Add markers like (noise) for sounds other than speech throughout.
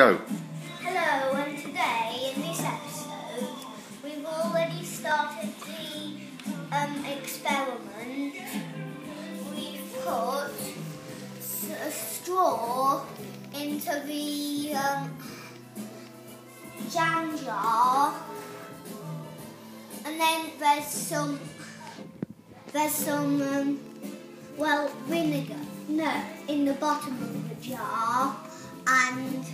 Go. Hello, and today in this episode we've already started the um, experiment. We've put a straw into the um, jam jar, and then there's some there's some um, well vinegar no in the bottom of the jar and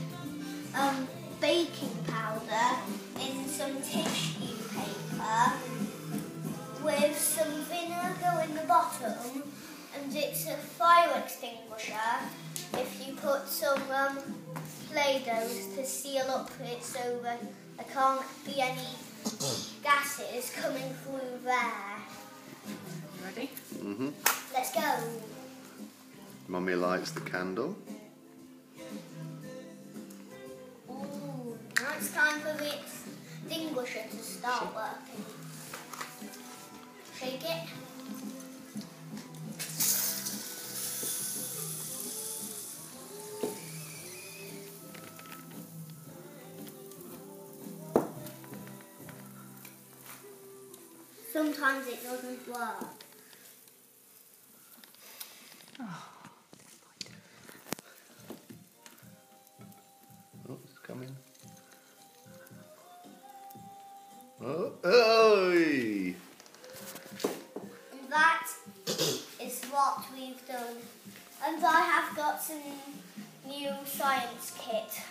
with some vinegar in the bottom and it's a fire extinguisher if you put some um, Play-Doh to seal up it so that there can't be any (coughs) gases coming through there. Ready? Mhm. Let's go. Mummy lights the candle. Ooh, now it's time for the extinguisher to start working. Sometimes it doesn't work. Oh, it's coming. Oh, oi! And that is what we've done. And I have got some new science kit.